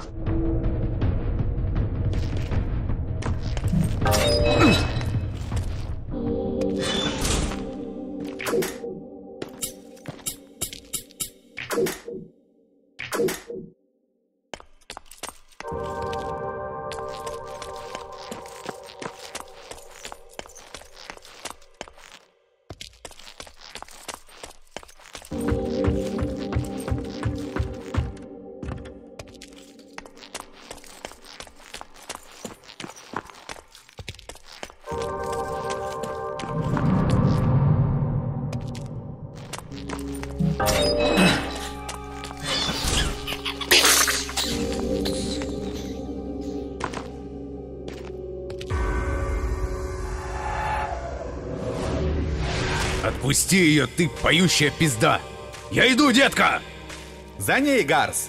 Yeah. Отпусти ее, ты поющая пизда! Я иду, детка! За ней, Гарс!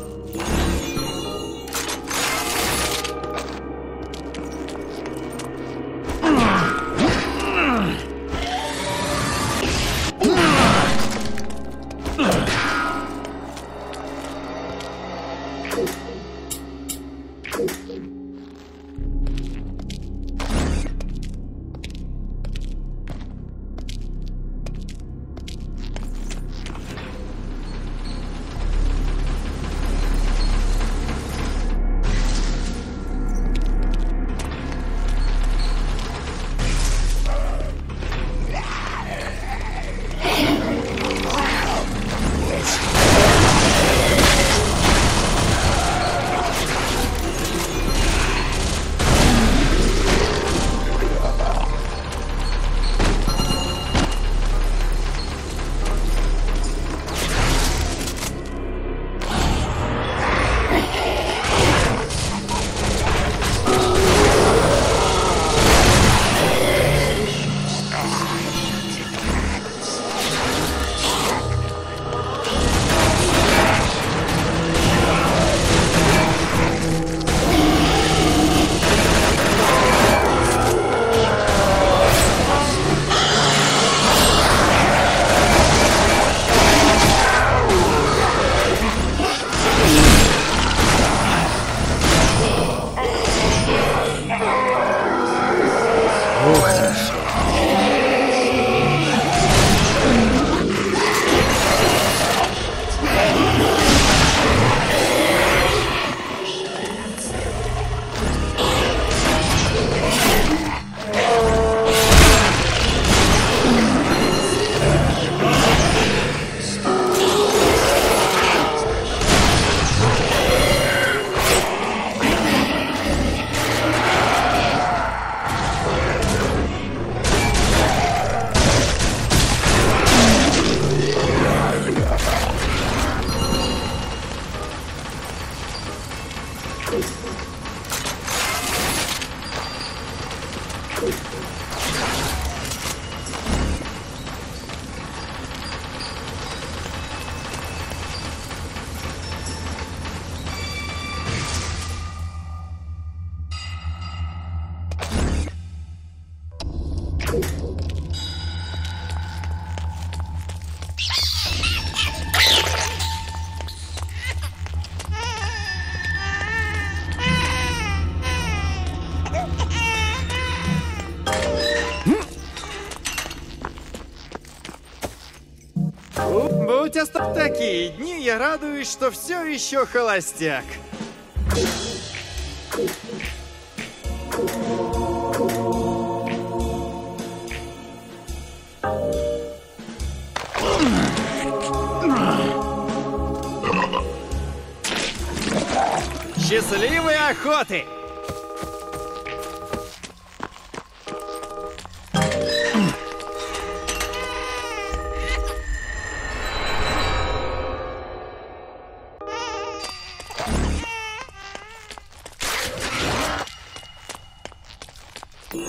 Такие дни я радуюсь, что все еще холостяк.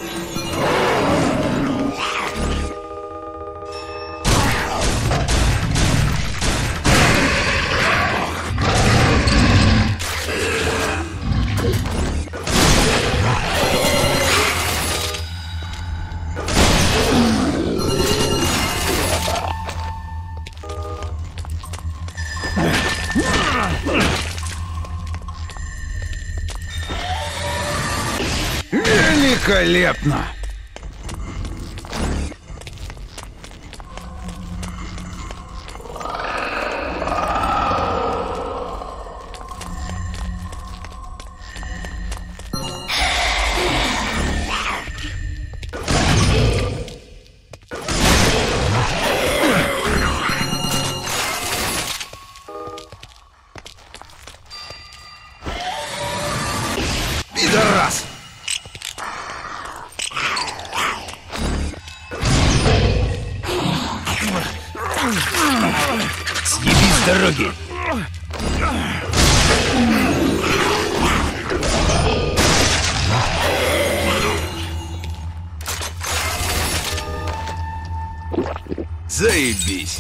Oh. Великолепно! Заебись!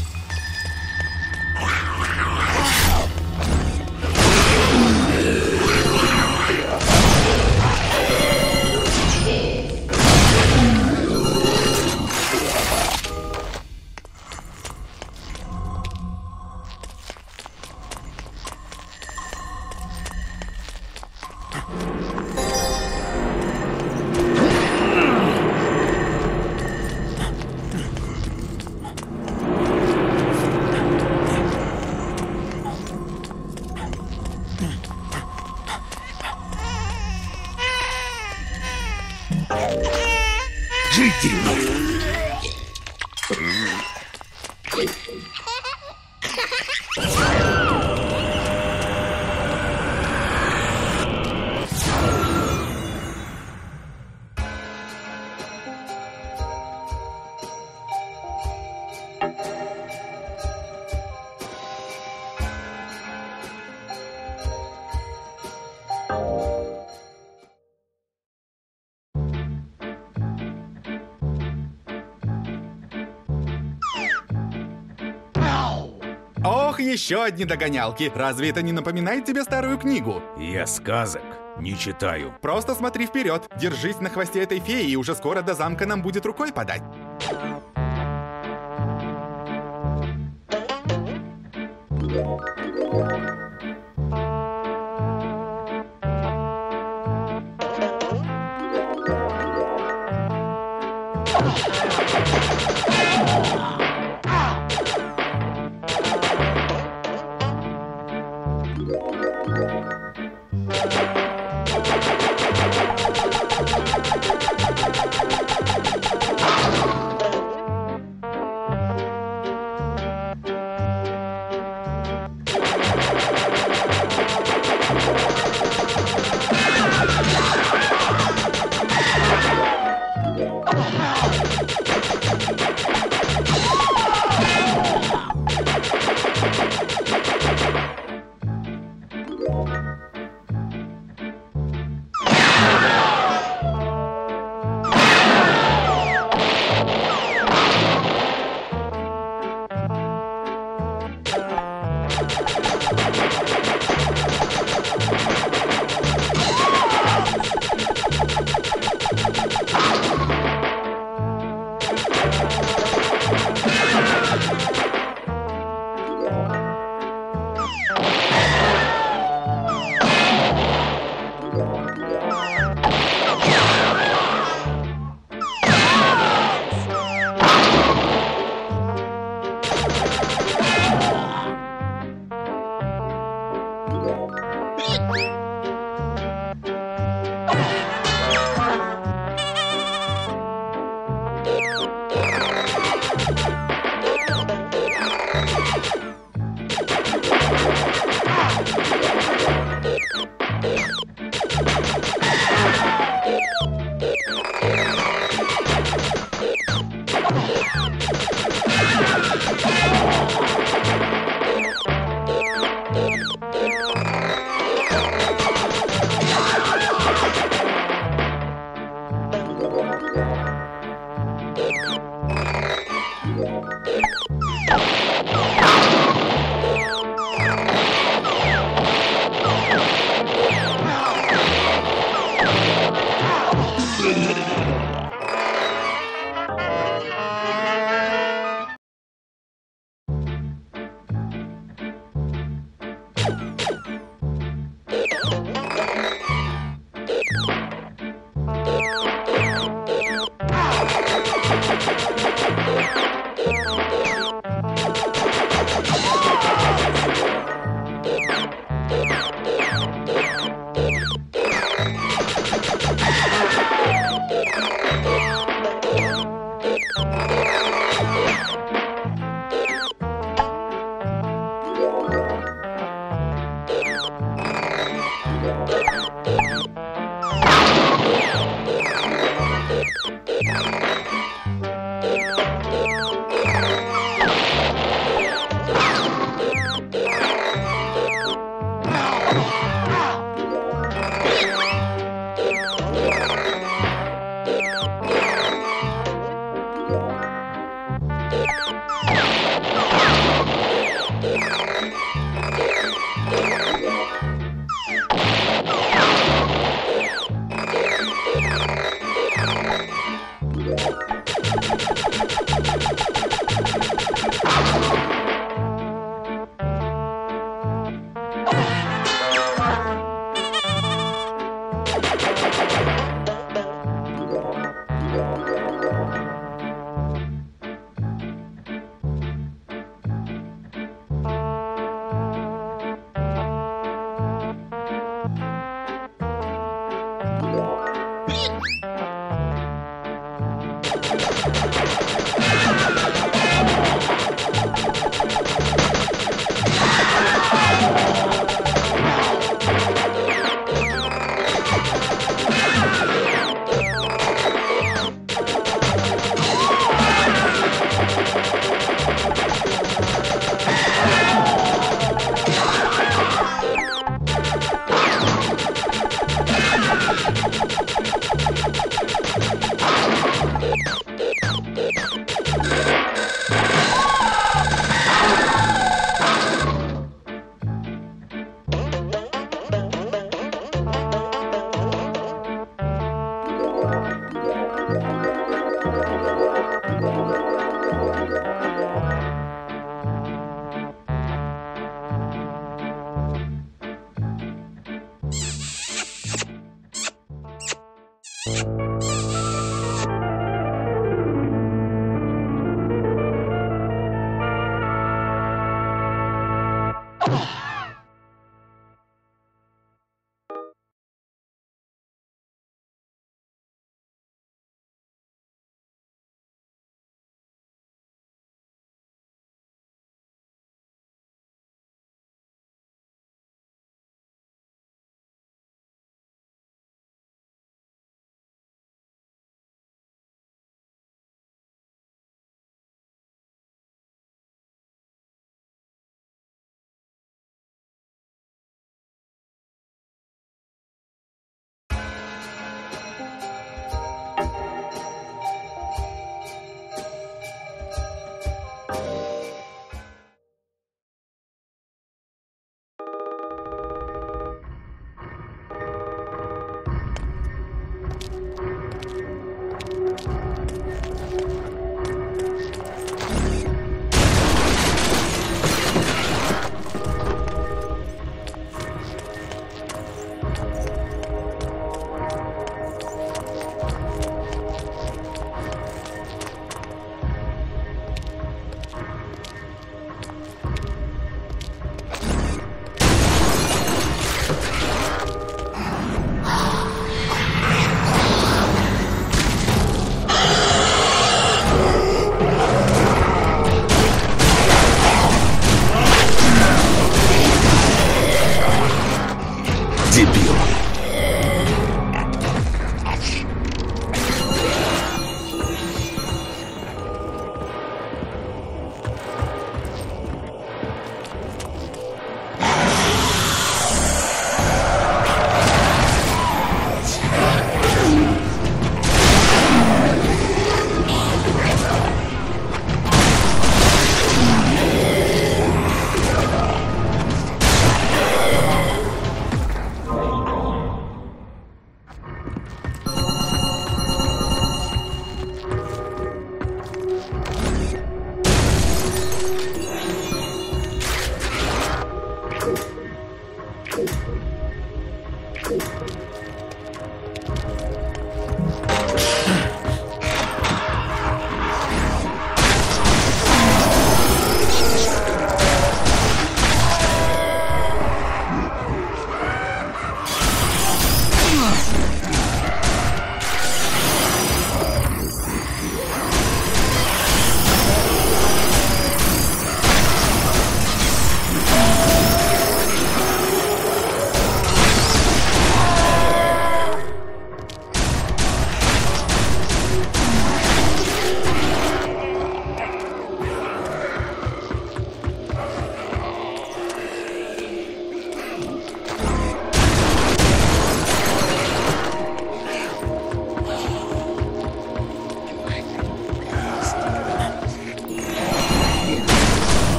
Еще одни догонялки. Разве это не напоминает тебе старую книгу? Я сказок не читаю. Просто смотри вперед, держись на хвосте этой феи, и уже скоро до замка нам будет рукой подать.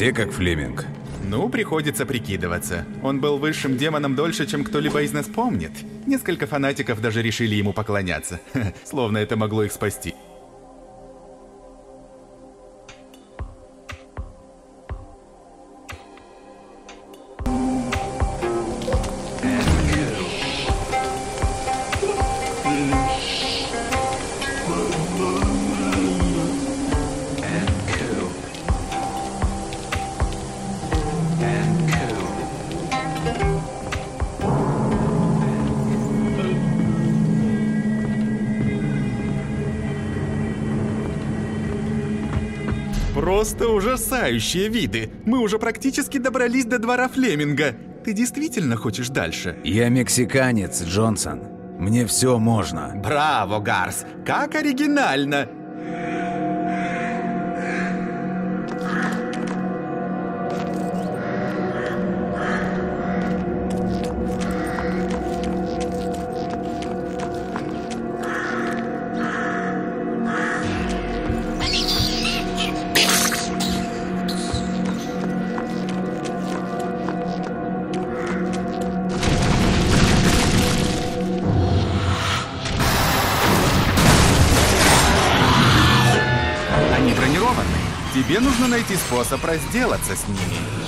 Все как Флеминг. Ну, приходится прикидываться. Он был высшим демоном дольше, чем кто-либо из нас помнит. Несколько фанатиков даже решили ему поклоняться. Словно это могло их спасти. Просто ужасающие виды. Мы уже практически добрались до двора Флеминга. Ты действительно хочешь дальше? Я мексиканец, Джонсон. Мне все можно. Браво, Гарс! Как оригинально! Они бронированы. Тебе нужно найти способ разделаться с ними.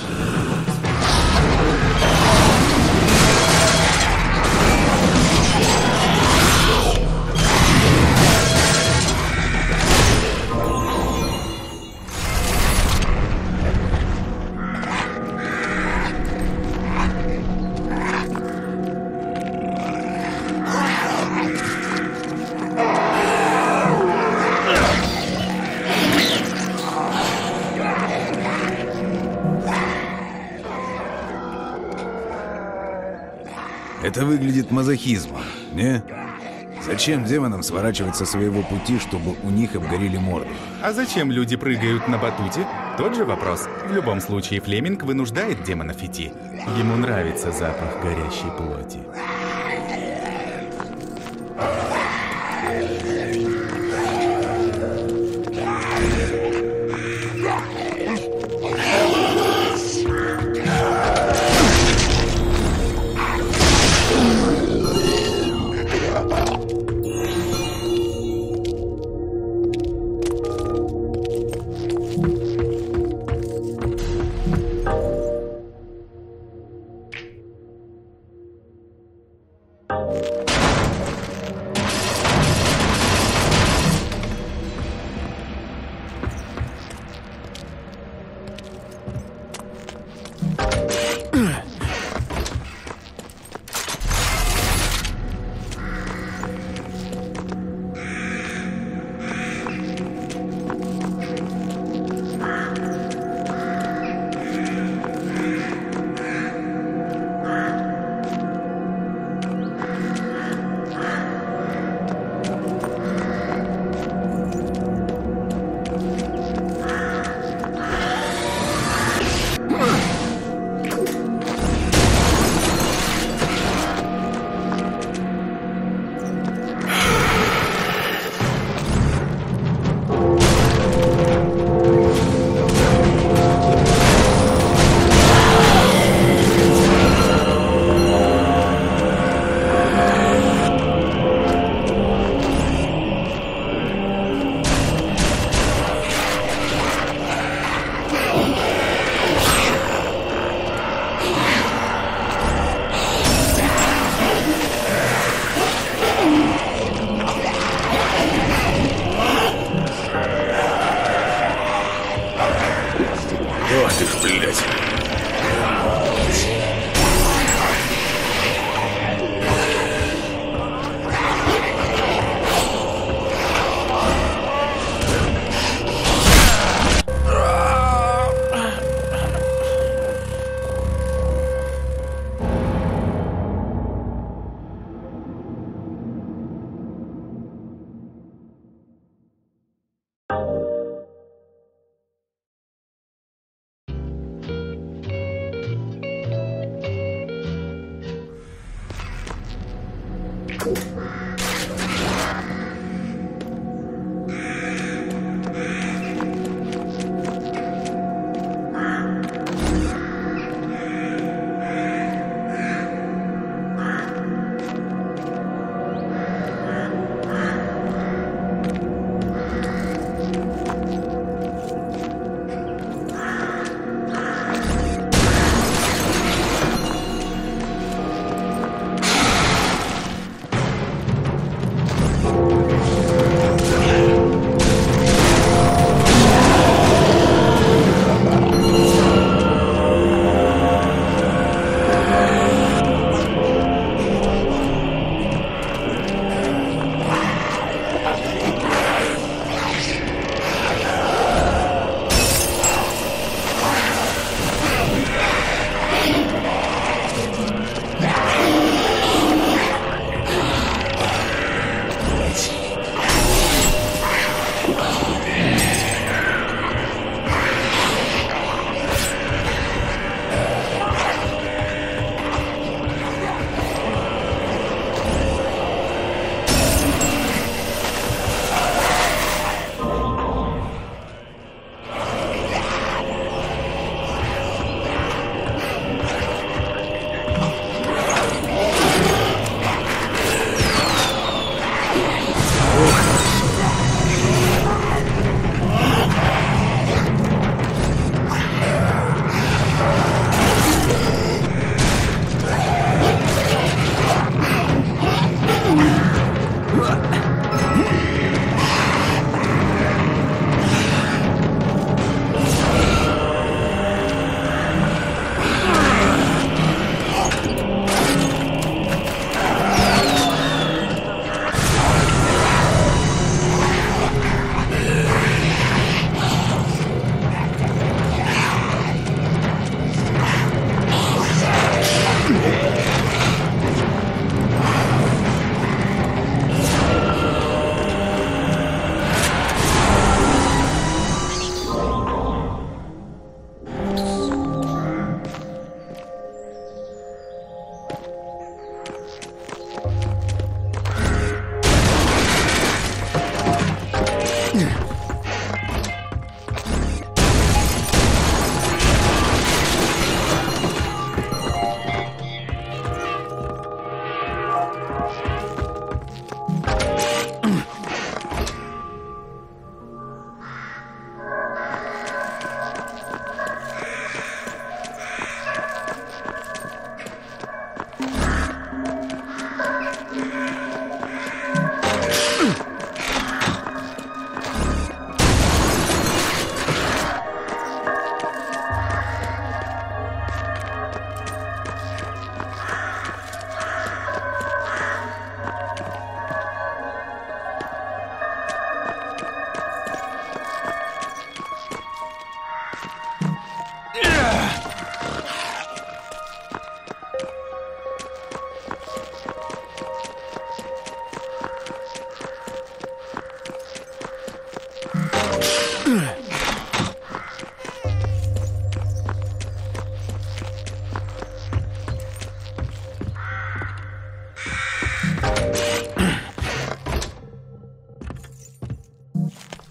Это выглядит мазохизмом, не? Зачем демонам сворачивать со своего пути, чтобы у них обгорели морды? А зачем люди прыгают на батуте? Тот же вопрос. В любом случае, Флеминг вынуждает демонов идти. Ему нравится запах горящей плоти.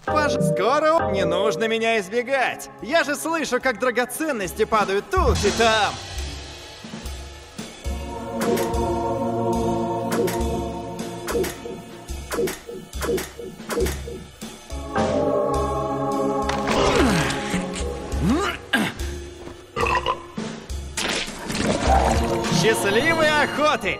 Пож- Скоро не нужно меня избегать. Я же слышу, как драгоценности падают тут и там. Счастливой охоты!